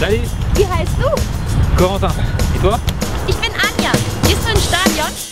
Salut Wie heißt du? Corentin. Et toi Ich bin Anja. Gehst du ins Stadion?